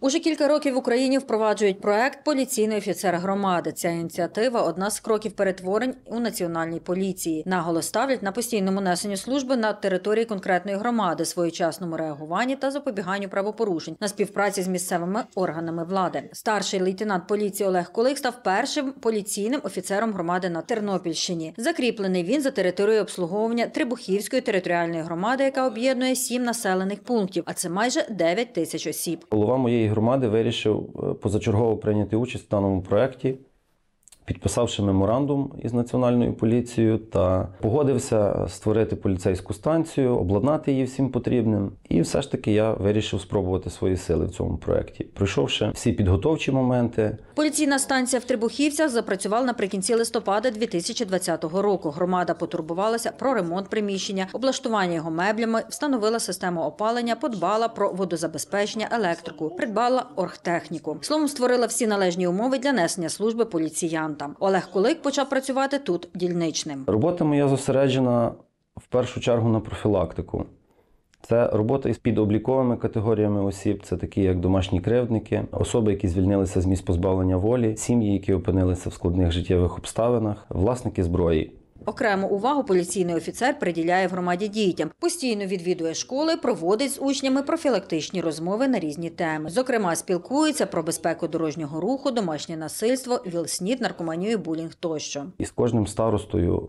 Уже кілька років в Україні впроваджують проект Поліційний офіцер громади. Ця ініціатива одна з кроків перетворень у національній поліції. Наголос ставлять на постійному несенню служби на території конкретної громади, своєчасному реагуванні та запобіганню правопорушень на співпраці з місцевими органами влади. Старший лейтенант поліції Олег Колик став першим поліційним офіцером громади на Тернопільщині. Закріплений він за територією обслуговування Трибухівської територіальної громади, яка об'єднує сім населених пунктів, а це майже 9 тисяч осіб. Голова моєї громади вирішив е, позачергово прийняти участь в даному проєкті, підписавши меморандум із національною поліцією та погодився створити поліцейську станцію, обладнати її всім потрібним. І все ж таки я вирішив спробувати свої сили в цьому проєкті, пройшовши всі підготовчі моменти, Поліційна станція в Трибухівцях запрацювала наприкінці листопада 2020 року. Громада потурбувалася про ремонт приміщення, облаштування його меблями, встановила систему опалення, подбала про водозабезпечення, електрику, придбала оргтехніку. Словом, створила всі належні умови для несення служби поліціянтам. Олег Кулик почав працювати тут дільничним. Робота моя зосереджена в першу чергу на профілактику. Це робота із підобліковими категоріями осіб, це такі як домашні кривдники, особи, які звільнилися з місць позбавлення волі, сім'ї, які опинилися в складних життєвих обставинах, власники зброї. Окрему увагу поліційний офіцер приділяє в громаді дітям. Постійно відвідує школи, проводить з учнями профілактичні розмови на різні теми. Зокрема, спілкується про безпеку дорожнього руху, домашнє насильство, вілснід, наркоманію, булінг тощо. І з кожним старостою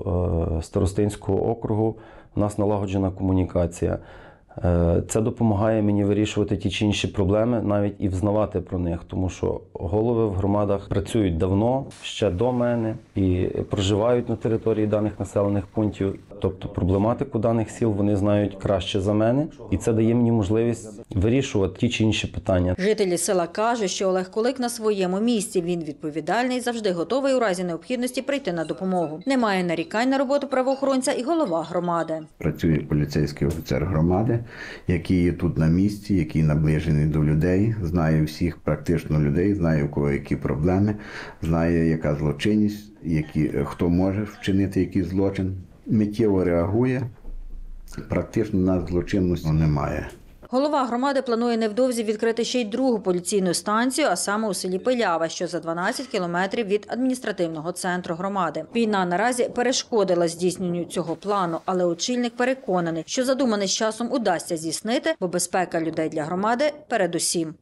е, старостинського округу у нас налагоджена комунікація. Е, Це допомагає мені вирішувати ті чи інші проблеми, навіть і взнавати про них, тому що голови в громадах працюють давно, ще до мене, і проживають на території даних населених пунктів. Тобто проблематику даних сіл вони знають краще за мене, і це дає мені можливість вирішувати ті чи інші питання. Жителі села кажуть, що Олег Кулик на своєму місці. Він відповідальний, завжди готовий у разі необхідності прийти на допомогу. Немає нарікань на роботу правоохоронця і голова громади. Працює поліцейський офіцер громади, який є тут на місці, який наближений до людей, знає всіх практично людей, знає у кого які проблеми, знає, яка злочинність, які, хто може вчинити якийсь злочин. Миттєво реагує. Практично на злочинності немає. Голова громади планує невдовзі відкрити ще й другу поліційну станцію, а саме у селі Пилява, що за 12 кілометрів від адміністративного центру громади. Війна наразі перешкодила здійсненню цього плану, але очільник переконаний, що задумане з часом удасться здійснити, бо безпека людей для громади передусім.